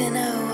to know